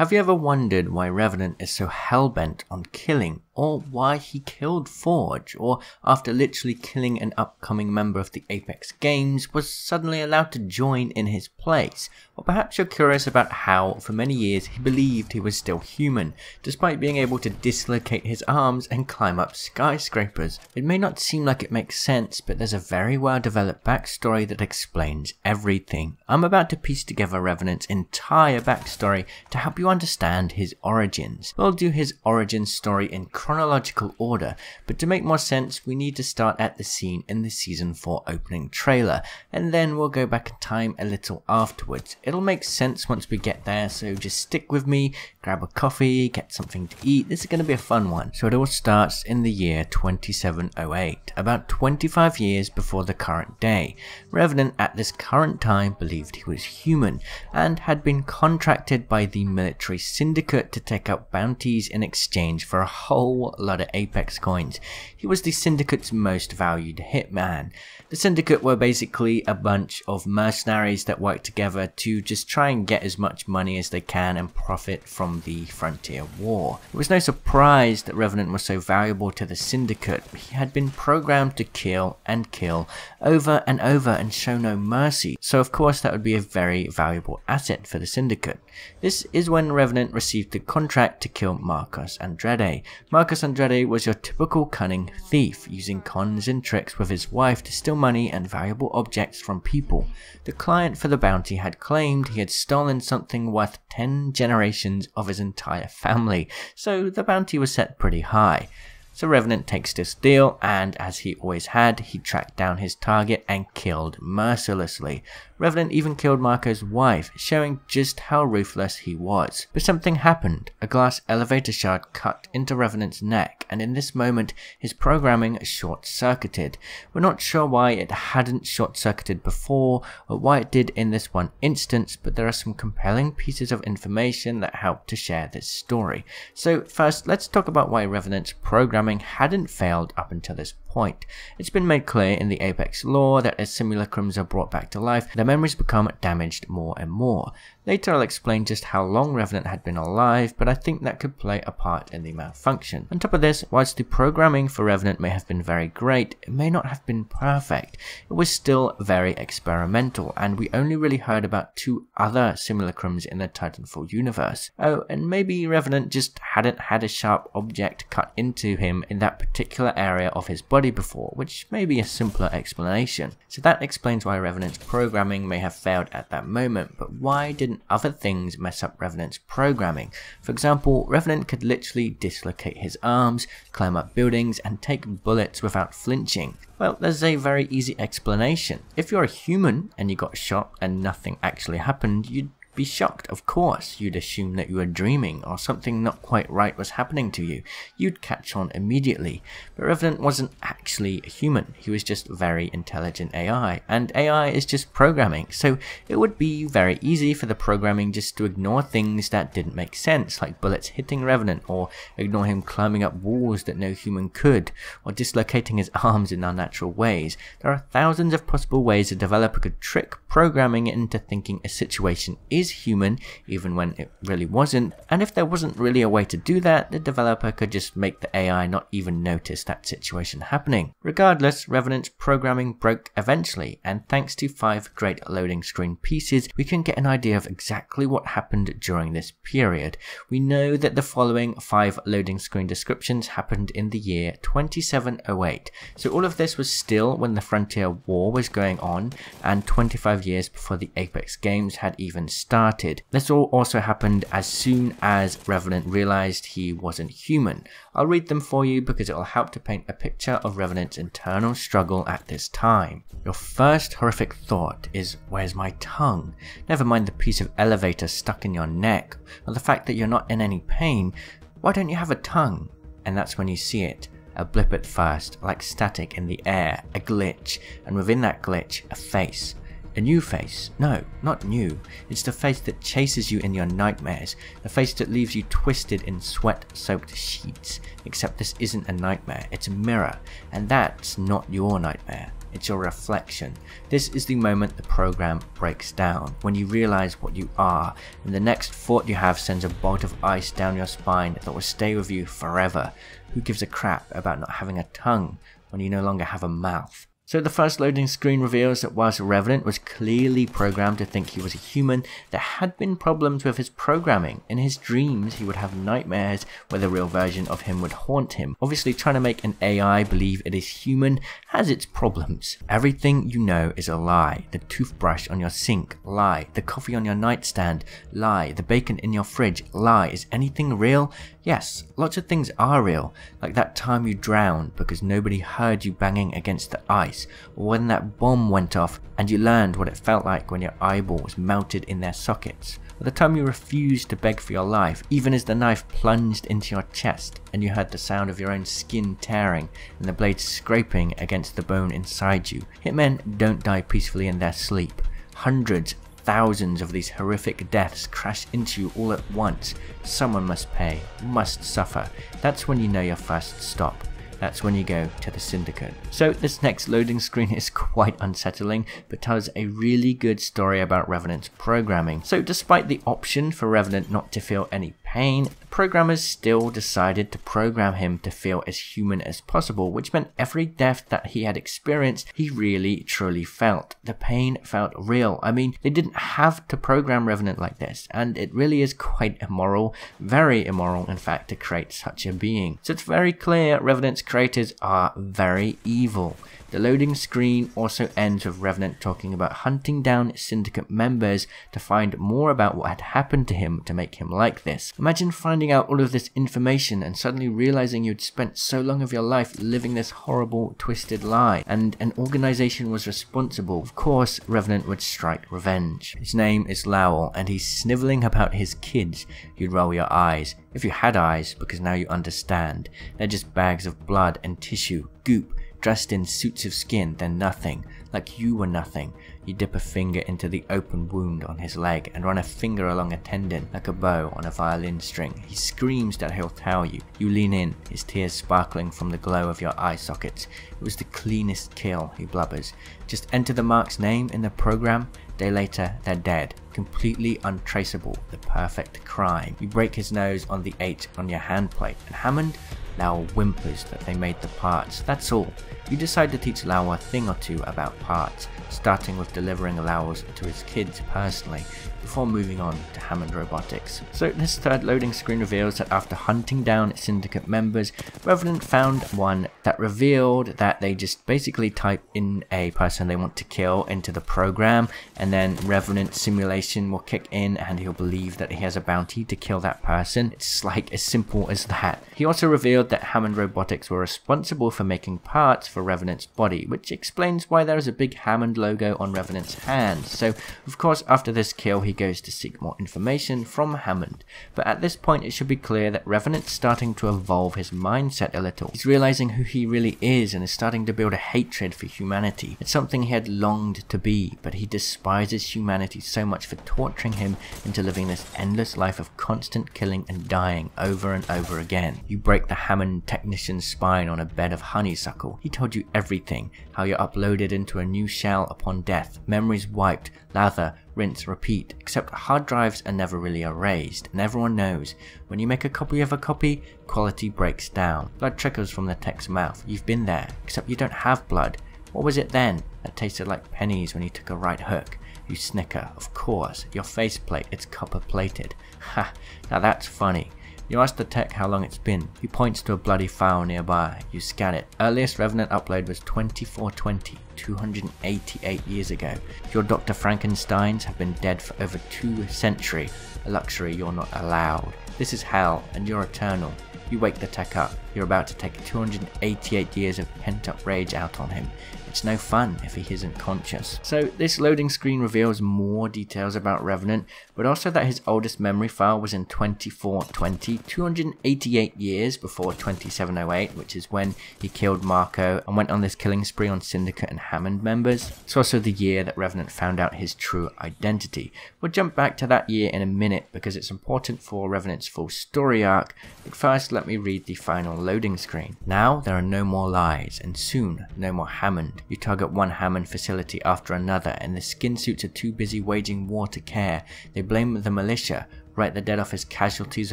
Have you ever wondered why Revenant is so hellbent on killing or why he killed Forge, or after literally killing an upcoming member of the Apex Games, was suddenly allowed to join in his place. Or perhaps you're curious about how, for many years, he believed he was still human, despite being able to dislocate his arms and climb up skyscrapers. It may not seem like it makes sense, but there's a very well developed backstory that explains everything. I'm about to piece together Revenant's entire backstory to help you understand his origins. We'll do his origin story in chronological order, but to make more sense, we need to start at the scene in the season 4 opening trailer, and then we'll go back in time a little afterwards. It'll make sense once we get there, so just stick with me, grab a coffee, get something to eat. This is going to be a fun one. So it all starts in the year 2708, about 25 years before the current day. Revenant at this current time believed he was human and had been contracted by the military syndicate to take out bounties in exchange for a whole lot of Apex coins. He was the Syndicate's most valued hitman. The Syndicate were basically a bunch of mercenaries that worked together to just try and get as much money as they can and profit from the Frontier War. It was no surprise that Revenant was so valuable to the Syndicate. He had been programmed to kill and kill over and over and show no mercy, so of course that would be a very valuable asset for the Syndicate. This is when Revenant received the contract to kill Marcos Andrade. Marcos Andrade was your typical cunning thief, using cons and tricks with his wife to steal money and valuable objects from people. The client for the bounty had claimed he had stolen something worth 10 generations of his entire family, so the bounty was set pretty high. So Revenant takes this deal, and as he always had, he tracked down his target and killed mercilessly. Revenant even killed Marco's wife, showing just how ruthless he was. But something happened. A glass elevator shard cut into Revenant's neck, and in this moment, his programming short-circuited. We're not sure why it hadn't short-circuited before, or why it did in this one instance, but there are some compelling pieces of information that help to share this story. So first, let's talk about why Revenant's programming hadn't failed up until this point. It's been made clear in the Apex lore that as simulacrums are brought back to life, their memories become damaged more and more. Later I'll explain just how long Revenant had been alive, but I think that could play a part in the malfunction. On top of this, whilst the programming for Revenant may have been very great, it may not have been perfect. It was still very experimental, and we only really heard about two other simulacrums in the Titanfall universe. Oh, and maybe Revenant just hadn't had a sharp object cut into him in that particular area of his body before, which may be a simpler explanation. So that explains why Revenant's programming may have failed at that moment, but why didn't other things mess up Revenant's programming. For example, Revenant could literally dislocate his arms, climb up buildings, and take bullets without flinching. Well, there's a very easy explanation. If you're a human and you got shot and nothing actually happened, you'd be shocked, of course. You'd assume that you were dreaming or something not quite right was happening to you. You'd catch on immediately. But Revenant wasn't actually a human. He was just very intelligent AI. And AI is just programming. So it would be very easy for the programming just to ignore things that didn't make sense, like bullets hitting Revenant, or ignore him climbing up walls that no human could, or dislocating his arms in unnatural ways. There are thousands of possible ways a developer could trick programming into thinking a situation is is human, even when it really wasn't, and if there wasn't really a way to do that, the developer could just make the AI not even notice that situation happening. Regardless, Revenant's programming broke eventually, and thanks to five great loading screen pieces, we can get an idea of exactly what happened during this period. We know that the following five loading screen descriptions happened in the year 2708, so all of this was still when the Frontier War was going on, and 25 years before the Apex games had even started started. This all also happened as soon as Revenant realized he wasn't human. I'll read them for you because it will help to paint a picture of Revenant's internal struggle at this time. Your first horrific thought is, where's my tongue? Never mind the piece of elevator stuck in your neck, or the fact that you're not in any pain. Why don't you have a tongue? And that's when you see it a blip at first, like static in the air, a glitch, and within that glitch, a face. A new face? No, not new. It's the face that chases you in your nightmares, the face that leaves you twisted in sweat soaked sheets. Except this isn't a nightmare, it's a mirror, and that's not your nightmare. it's your reflection. This is the moment the program breaks down, when you realize what you are, and the next thought you have sends a bolt of ice down your spine that will stay with you forever. Who gives a crap about not having a tongue when you no longer have a mouth? So the first loading screen reveals that whilst Revenant was clearly programmed to think he was a human, there had been problems with his programming. In his dreams, he would have nightmares where the real version of him would haunt him. Obviously, trying to make an AI believe it is human has its problems. Everything you know is a lie. The toothbrush on your sink, lie. The coffee on your nightstand, lie. The bacon in your fridge, lie. Is anything real? Yes, lots of things are real, like that time you drowned because nobody heard you banging against the ice, or when that bomb went off and you learned what it felt like when your eyeballs melted in their sockets, or the time you refused to beg for your life even as the knife plunged into your chest and you heard the sound of your own skin tearing and the blade scraping against the bone inside you. Hitmen don't die peacefully in their sleep. Hundreds, thousands of these horrific deaths crash into you all at once, someone must pay, must suffer. That's when you know your first stop. That's when you go to the syndicate. So this next loading screen is quite unsettling, but tells a really good story about Revenant's programming. So despite the option for Revenant not to feel any pain, the programmers still decided to program him to feel as human as possible, which meant every death that he had experienced, he really truly felt. The pain felt real. I mean, they didn't have to program Revenant like this, and it really is quite immoral, very immoral in fact, to create such a being. So it's very clear Revenant's creators are very evil. The loading screen also ends with Revenant talking about hunting down Syndicate members to find more about what had happened to him to make him like this. Imagine finding out all of this information and suddenly realizing you'd spent so long of your life living this horrible, twisted lie, and an organization was responsible. Of course, Revenant would strike revenge. His name is Lowell, and he's sniveling about his kids. You'd roll your eyes. If you had eyes, because now you understand. They're just bags of blood and tissue, goop, dressed in suits of skin, then nothing, like you were nothing. You dip a finger into the open wound on his leg and run a finger along a tendon like a bow on a violin string. He screams that he'll tell you. You lean in, his tears sparkling from the glow of your eye sockets. It was the cleanest kill, he blubbers. Just enter the mark's name in the program. Day later, they're dead. Completely untraceable. The perfect crime. You break his nose on the 8 on your handplate. And Hammond Lau whimpers that they made the parts, that's all. You decide to teach Lau a thing or two about parts, starting with delivering Lau's to his kids personally, before moving on to Hammond Robotics. So this third loading screen reveals that after hunting down Syndicate members, Revenant found one that revealed that they just basically type in a person they want to kill into the program, and then Revenant simulation will kick in and he'll believe that he has a bounty to kill that person. It's like as simple as that. He also revealed that Hammond Robotics were responsible for making parts for Revenant's body, which explains why there is a big Hammond logo on Revenant's hand. So of course after this kill he goes to seek more information from Hammond, but at this point it should be clear that Revenant's starting to evolve his mindset a little. He's realizing who he really is and is starting to build a hatred for humanity. It's something he had longed to be, but he despises humanity so much for torturing him into living this endless life of constant killing and dying over and over again. You break the Hammond technician's spine on a bed of honeysuckle. He told you everything, how you're uploaded into a new shell upon death, memories wiped, lather, rinse, repeat, except hard drives are never really erased, and everyone knows when you make a copy of a copy, quality breaks down. Blood trickles from the tech's mouth. You've been there, except you don't have blood. What was it then that tasted like pennies when you took a right hook? You snicker, of course. Your faceplate, it's copper plated. Ha, now that's funny. You ask the tech how long it's been. He points to a bloody file nearby. You scan it. Earliest Revenant upload was 2420, 288 years ago. Your Dr. Frankensteins have been dead for over two centuries, a luxury you're not allowed. This is hell, and you're eternal. You wake the tech up. You're about to take 288 years of pent up rage out on him. It's no fun if he isn't conscious. So this loading screen reveals more details about Revenant, but also that his oldest memory file was in 2420, 288 years before 2708, which is when he killed Marco and went on this killing spree on Syndicate and Hammond members. It's also the year that Revenant found out his true identity. We'll jump back to that year in a minute because it's important for Revenant's full story arc, but first let me read the final loading screen. Now there are no more lies, and soon no more Hammond. You target one Hammond facility after another, and the skin suits are too busy waging war to care. They blame the militia, write the dead off as casualties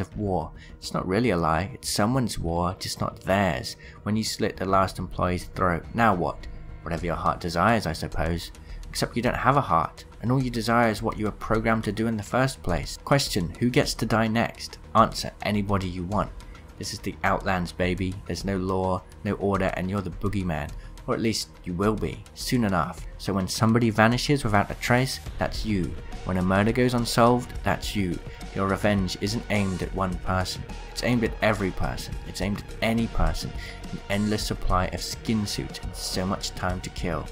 of war. It's not really a lie, it's someone's war, just not theirs. When you slit the last employee's throat, now what? Whatever your heart desires, I suppose. Except you don't have a heart, and all you desire is what you were programmed to do in the first place. Question, who gets to die next? Answer, anybody you want. This is the Outlands, baby. There's no law, no order, and you're the boogeyman. Or at least you will be, soon enough. So when somebody vanishes without a trace, that's you. When a murder goes unsolved, that's you. Your revenge isn't aimed at one person. It's aimed at every person. It's aimed at any person. An endless supply of skin suits and so much time to kill.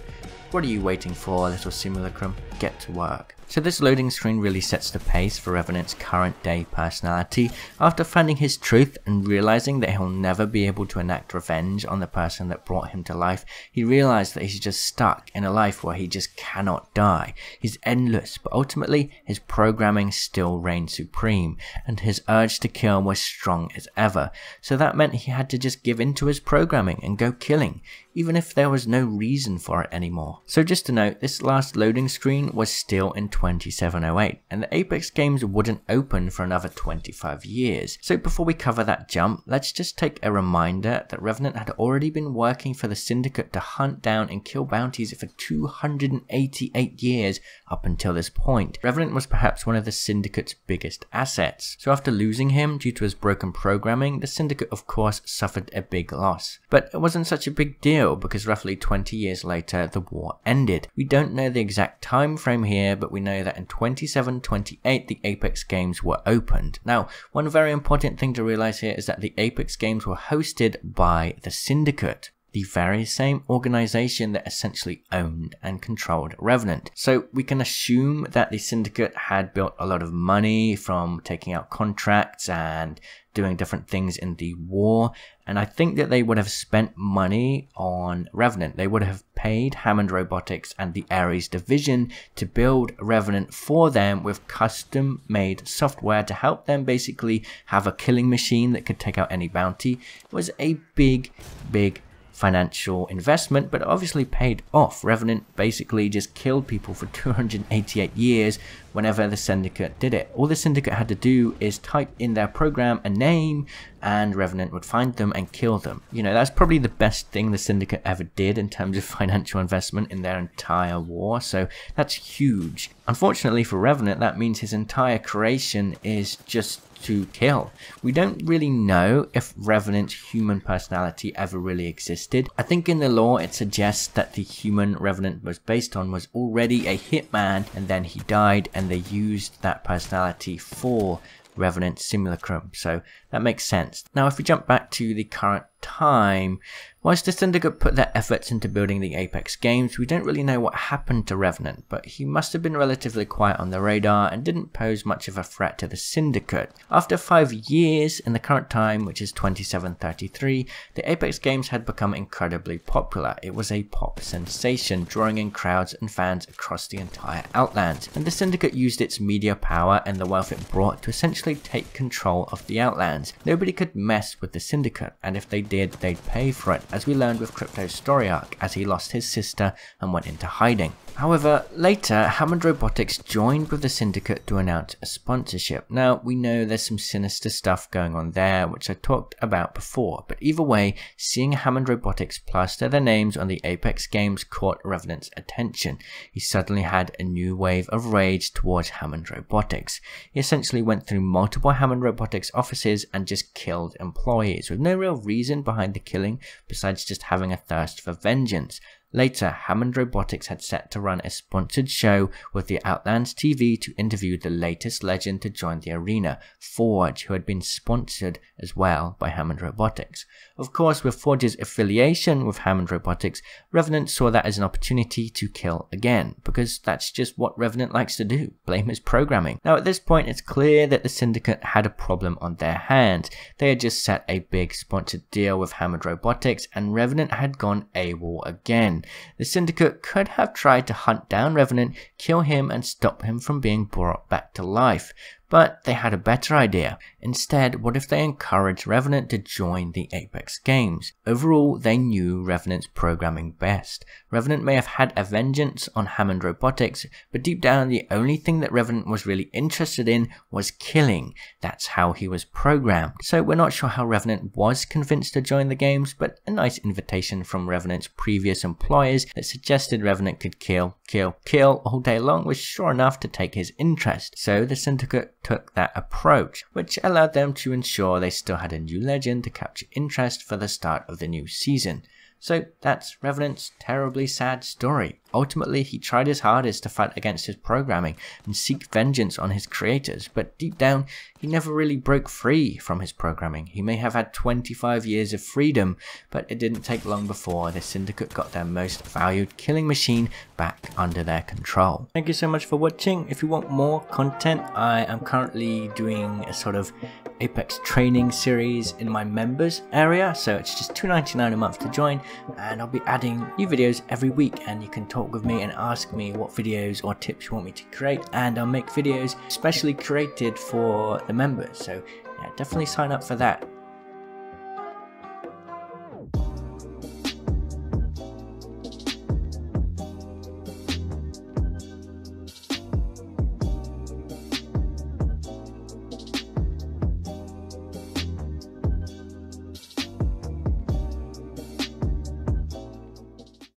What are you waiting for, little simulacrum? Get to work. So this loading screen really sets the pace for Revenant's current day personality. After finding his truth and realizing that he'll never be able to enact revenge on the person that brought him to life, he realized that he's just stuck in a life where he just cannot die. He's endless, but ultimately his programming still reigned supreme, and his urge to kill was strong as ever. So that meant he had to just give in to his programming and go killing, even if there was no reason for it anymore. So just to note, this last loading screen was still in 2708, and the Apex games wouldn't open for another 25 years. So before we cover that jump, let's just take a reminder that Revenant had already been working for the Syndicate to hunt down and kill bounties for 288 years up until this point. Revenant was perhaps one of the Syndicate's biggest assets. So after losing him due to his broken programming, the Syndicate of course suffered a big loss. But it wasn't such a big deal because roughly 20 years later the war ended. We don't know the exact time frame here, but we know that in 2728 the Apex games were opened. Now, one very important thing to realize here is that the Apex games were hosted by the Syndicate the very same organization that essentially owned and controlled Revenant. So we can assume that the syndicate had built a lot of money from taking out contracts and doing different things in the war. And I think that they would have spent money on Revenant. They would have paid Hammond Robotics and the Ares division to build Revenant for them with custom made software to help them basically have a killing machine that could take out any bounty. It was a big, big financial investment, but obviously paid off. Revenant basically just killed people for 288 years whenever the syndicate did it. All the syndicate had to do is type in their program a name and Revenant would find them and kill them. You know, that's probably the best thing the syndicate ever did in terms of financial investment in their entire war, so that's huge. Unfortunately for Revenant, that means his entire creation is just to kill. We don't really know if Revenant's human personality ever really existed. I think in the lore it suggests that the human Revenant was based on was already a hitman and then he died and they used that personality for Revenant Simulacrum. So that makes sense. Now if we jump back to the current time, whilst the Syndicate put their efforts into building the Apex games, we don't really know what happened to Revenant, but he must have been relatively quiet on the radar and didn't pose much of a threat to the Syndicate. After five years, in the current time, which is 2733, the Apex games had become incredibly popular. It was a pop sensation, drawing in crowds and fans across the entire Outlands, and the Syndicate used its media power and the wealth it brought to essentially take control of the Outlands. Nobody could mess with the Syndicate, and if they did, they'd pay for it, as we learned with Crypto's story arc, as he lost his sister and went into hiding. However, later, Hammond Robotics joined with the Syndicate to announce a sponsorship. Now, we know there's some sinister stuff going on there, which I talked about before, but either way, seeing Hammond Robotics plaster their names on the Apex games caught Revenant's attention. He suddenly had a new wave of rage towards Hammond Robotics. He essentially went through multiple Hammond Robotics offices and just killed employees, with no real reason behind the killing besides just having a thirst for vengeance. Later, Hammond Robotics had set to run a sponsored show with the Outlands TV to interview the latest legend to join the arena, Forge, who had been sponsored as well by Hammond Robotics. Of course, with Forge's affiliation with Hammond Robotics, Revenant saw that as an opportunity to kill again, because that's just what Revenant likes to do, blame his programming. Now at this point, it's clear that the Syndicate had a problem on their hands. They had just set a big sponsored deal with Hammond Robotics, and Revenant had gone AWOL again. The Syndicate could have tried to hunt down Revenant, kill him, and stop him from being brought back to life. But they had a better idea. Instead, what if they encouraged Revenant to join the Apex games? Overall, they knew Revenant's programming best. Revenant may have had a vengeance on Hammond Robotics, but deep down, the only thing that Revenant was really interested in was killing. That's how he was programmed. So we're not sure how Revenant was convinced to join the games, but a nice invitation from Revenant's previous employers that suggested Revenant could kill, kill, kill all day long was sure enough to take his interest. So the syndicate took that approach, which allowed them to ensure they still had a new legend to capture interest for the start of the new season. So that's Revenant's terribly sad story. Ultimately, he tried his hardest to fight against his programming and seek vengeance on his creators, but deep down, he never really broke free from his programming. He may have had 25 years of freedom, but it didn't take long before the Syndicate got their most valued killing machine back under their control. Thank you so much for watching. If you want more content, I am currently doing a sort of Apex training series in my members area, so it's just $2.99 a month to join, and I'll be adding new videos every week, and you can talk with me and ask me what videos or tips you want me to create and I'll make videos specially created for the members so yeah definitely sign up for that